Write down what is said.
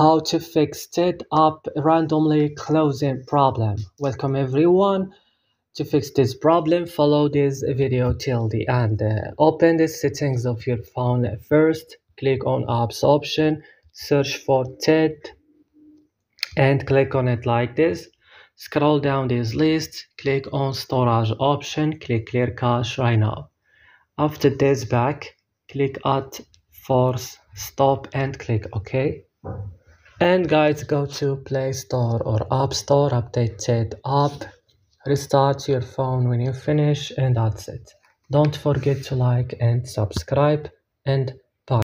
how to fix TED app randomly closing problem. Welcome everyone. To fix this problem, follow this video till the end. Uh, open the settings of your phone first. Click on apps option. Search for TED and click on it like this. Scroll down this list. Click on storage option. Click clear cache right now. After this back, click at force stop and click OK. And guys, go to Play Store or App Store, updated app, restart your phone when you finish, and that's it. Don't forget to like and subscribe, and